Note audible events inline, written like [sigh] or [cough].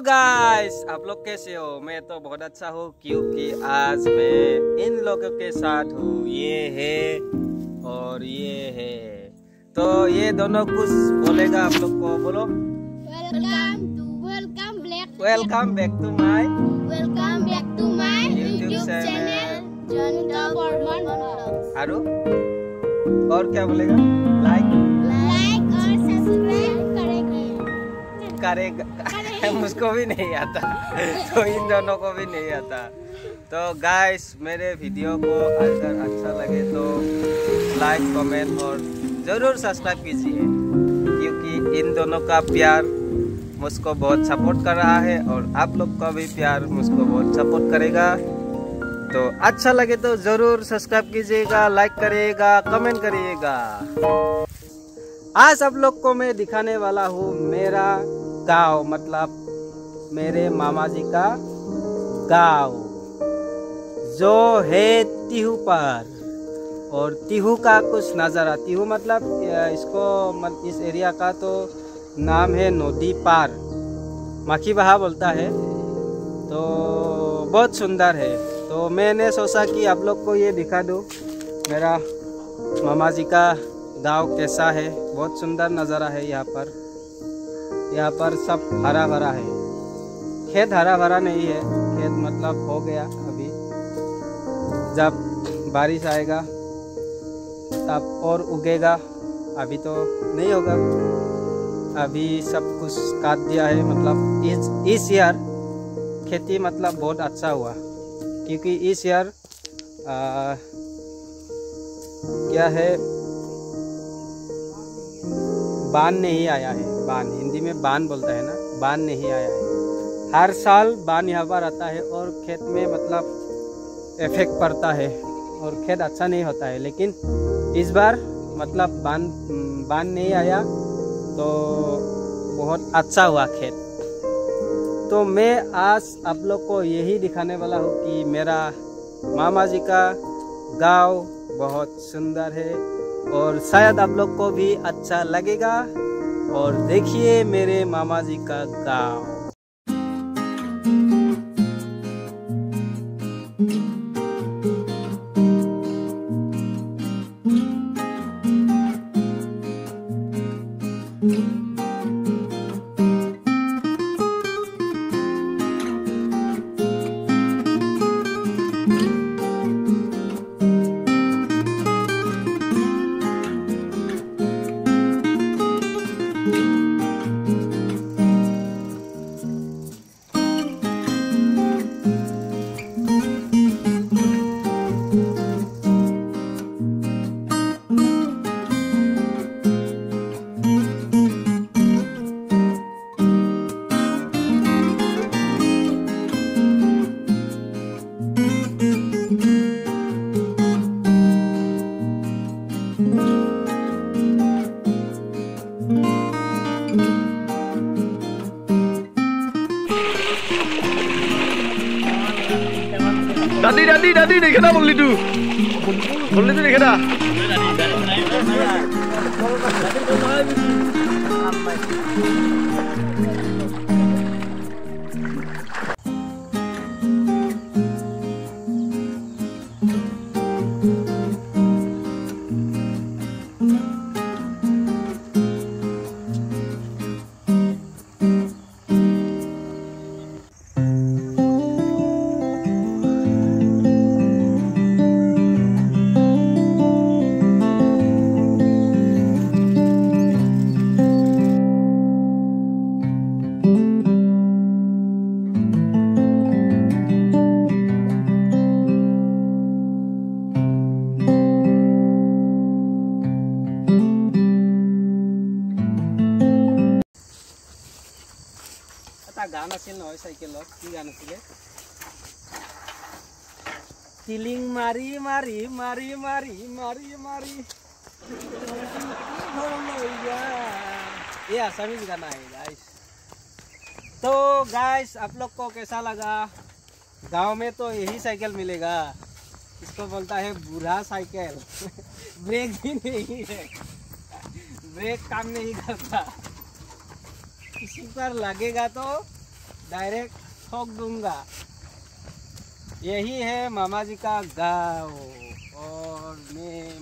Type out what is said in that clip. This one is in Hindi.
गाइस आप लोग कैसे हो? मैं तो बहुत अच्छा हूँ क्योंकि आज मैं इन लोगों के साथ हूँ। ये है और ये है। तो ये दोनों कुछ बोलेगा आप लोग को? बोलो। Welcome back to my welcome back to my YouTube channel और क्या बोलेगा? Like like. करेगा [laughs] मुझको भी नहीं आता। तो इन दोनों को भी नहीं आता। तो गाइस मेरे वीडियो को अगर अच्छा लगे तो लाइक कमेंट और ज़रूर सब्सक्राइब कीजिए। क्योंकि इन दोनों का प्यार मुझको बहुत सपोर्ट कर रहा है और आप लोग का भी प्यार मुझको बहुत सपोर्ट करेगा। तो अच्छा लगे तो ज़रूर सब्सक्राइब कीजिएगा लाइक करिएगा कमेंट करिएगा। आज आप लोग को मैं दिखाने वाला हूँ मेरा गाँव मतलब मेरे मामा जी का गाँव। जो है तिहू पर, और तिहू का कुछ नज़ारा, तिहू मतलब इसको मत- इस एरिया का तो नाम है नदी पार। माखी बहा बोलता है तो बहुत सुंदर है। तो मैंने सोचा कि आप लोग को ये दिखा दूँ, मेरा मामा जी का गाँव कैसा है। बहुत सुंदर नज़ारा है यहाँ पर। यहाँ पर सब हरा भरा है। खेत हरा भरा नहीं है। खेत मतलब हो गया अभी। जब बारिश आएगा, तब और उगेगा। अभी तो नहीं होगा। अभी सब कुछ काट दिया है। मतलब इस इस ईयर खेती मतलब बहुत अच्छा हुआ। क्योंकि इस ईयर क्या है? बान नहीं आया है। हिंदी में बान बोलता है ना? बान नहीं आया है। हर साल बान यहाँ पर आता है और खेत में मतलब इफ़ेक्ट पड़ता है और खेत अच्छा नहीं होता है। लेकिन इस बार मतलब बान बान नहीं आया तो बहुत अच्छा हुआ खेत। तो मैं आज आप लोग को यही दिखाने वाला हूँ कि मेरा मामा जी का गाँव बहुत सुंदर है और शायद आप लोग को भी अच्छा लगेगा। और देखिए मेरे मामा जी का गाँव। Dadi dadi dadi ni kena boleh tu. Boleh tu ni kena. গান আছিল নহয় চাইকেলত কি গান আছিলে টিলিং মাৰি মাৰি মাৰি মাৰি মাৰি মাৰি ये असमीज गाना है गाइस तो गाइस आप लोग को कैसा लगा गांव में तो यही साइकिल मिलेगा इसको बोलता है बूढ़ा साइकिल ब्रेक भी नहीं है ब्रेक काम नहीं करता किसी पर लगेगा तो डायरेक्ट ठोक दूँगा। यही है मामा जी का गाँव और मैं